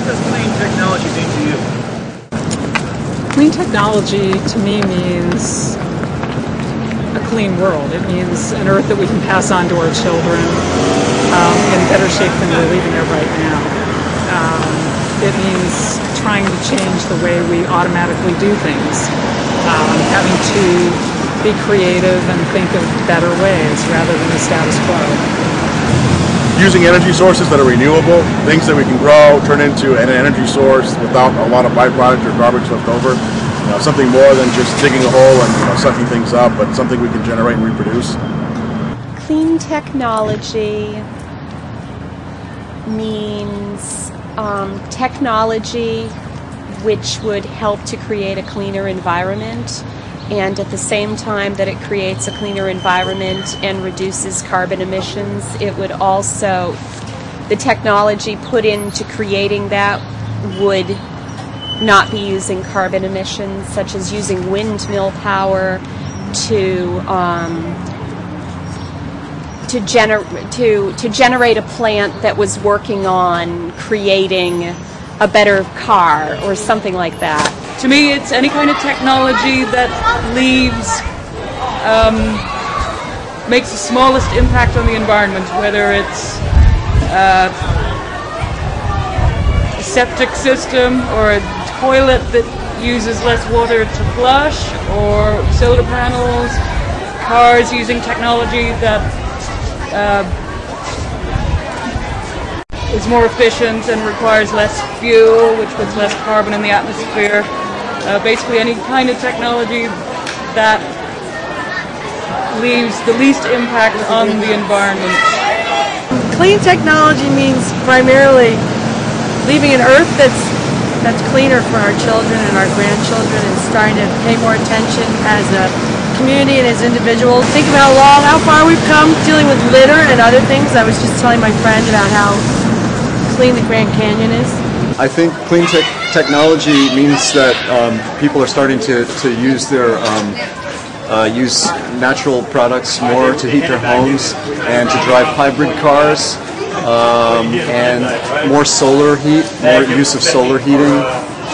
What does clean technology mean to you? Clean technology to me means a clean world. It means an earth that we can pass on to our children um, in better shape than we're leaving it right now. Um, it means trying to change the way we automatically do things, um, having to be creative and think of better ways rather than the status quo. Using energy sources that are renewable, things that we can grow, turn into an energy source without a lot of byproduct or garbage left over. You know, something more than just digging a hole and you know, sucking things up, but something we can generate and reproduce. Clean technology means um, technology which would help to create a cleaner environment and at the same time that it creates a cleaner environment and reduces carbon emissions, it would also, the technology put into creating that would not be using carbon emissions, such as using windmill power to um, to, gener- to, to generate a plant that was working on creating a better car or something like that. To me, it's any kind of technology that leaves, um, makes the smallest impact on the environment, whether it's uh, a septic system or a toilet that uses less water to flush, or solar panels, cars using technology that uh, is more efficient and requires less fuel, which puts less carbon in the atmosphere. Uh, basically, any kind of technology that leaves the least impact on the environment. Clean technology means primarily leaving an earth that's that's cleaner for our children and our grandchildren and starting to pay more attention as a community and as individuals. Think about how long, how far we've come dealing with litter and other things. I was just telling my friend about how clean the Grand Canyon is. I think clean te- technology means that um, people are starting to, to use their um, uh, use natural products more to heat their homes and to drive hybrid cars um, and more solar heat, more use of solar heating.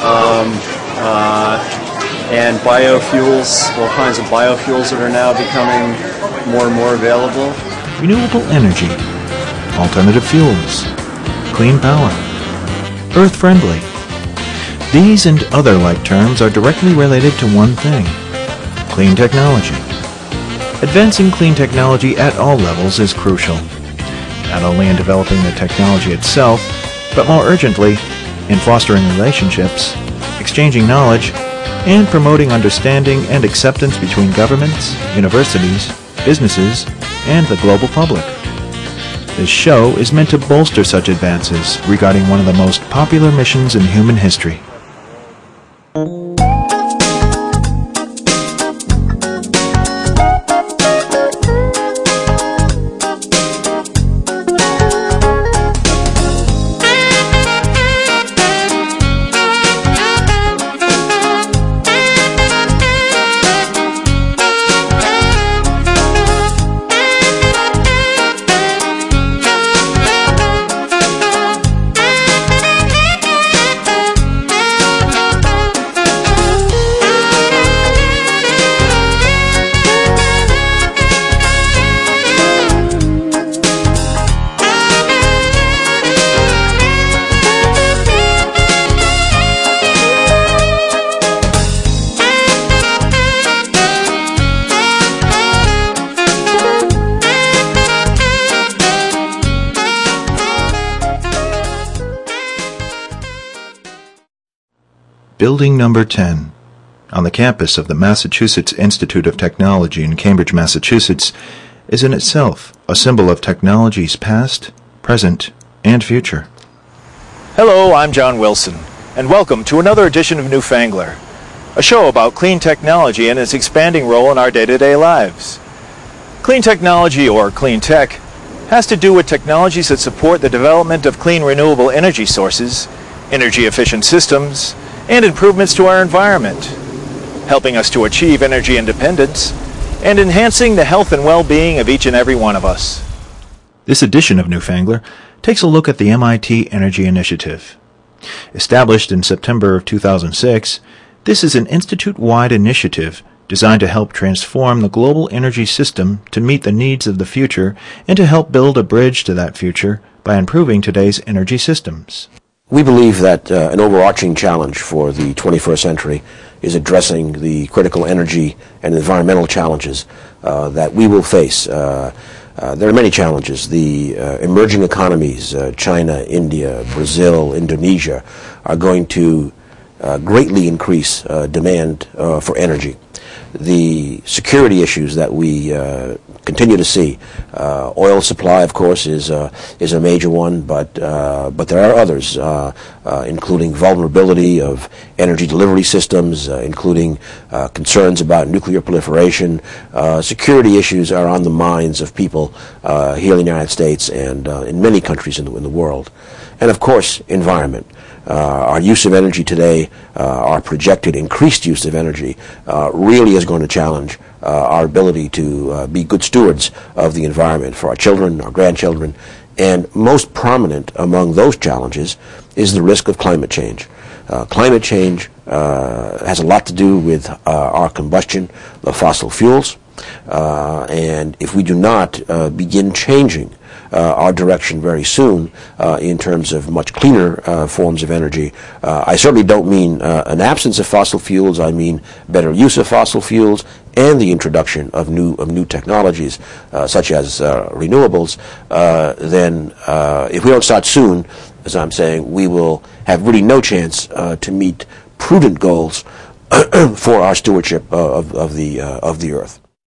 Um, uh, and biofuels, all kinds of biofuels that are now becoming more and more available. Renewable energy, alternative fuels, clean power, earth friendly. These and other like terms are directly related to one thing clean technology. Advancing clean technology at all levels is crucial, not only in developing the technology itself, but more urgently, in fostering relationships, exchanging knowledge, and promoting understanding and acceptance between governments, universities, businesses, and the global public. This show is meant to bolster such advances regarding one of the most popular missions in human history. Building Number 10, on the campus of the Massachusetts Institute of Technology in Cambridge, Massachusetts, is in itself a symbol of technology's past, present, and future. Hello, I'm John Wilson, and welcome to another edition of Newfangler, a show about clean technology and its expanding role in our day-to-day lives. Clean technology, or clean tech, has to do with technologies that support the development of clean renewable energy sources, energy efficient systems, and improvements to our environment, helping us to achieve energy independence and enhancing the health and well-being of each and every one of us. This edition of Newfangler takes a look at the MIT Energy Initiative, Established in September of 2006, this is an institute-wide initiative designed to help transform the global energy system to meet the needs of the future and to help build a bridge to that future by improving today's energy systems. We believe that uh, an overarching challenge for the 21st century is addressing the critical energy and environmental challenges uh, that we will face. Uh, uh there are many challenges. The uh, emerging economies, uh, China, India, Brazil, Indonesia, are going to greatly increase demand for energy the security issues that we uh, continue to see. Uh, oil supply, of course, is uh, is a major one, but uh, but there are others, uh, uh, including vulnerability of energy delivery systems, including concerns about nuclear proliferation. security issues are on the minds of people here in the United States and in many countries in the, in the world, and of course, environment. Uh, our use of energy today, uh, our projected increased use of energy, uh, really is going to challenge our ability to be good stewards of the environment for our children, our grandchildren, and most prominent among those challenges is the risk of climate change. Uh, climate change uh, has a lot to do with uh, our combustion of fossil fuels. And if we do not begin changing uh, our direction very soon uh, in terms of much cleaner uh, forms of energy. I certainly don't mean an absence of fossil fuels. I mean better use of fossil fuels and the introduction of new of new technologies uh, such as uh, renewables, uh, then if we don't start soon, as I'm saying, we will have really no chance to meet prudent goals for our stewardship of, of the of the earth.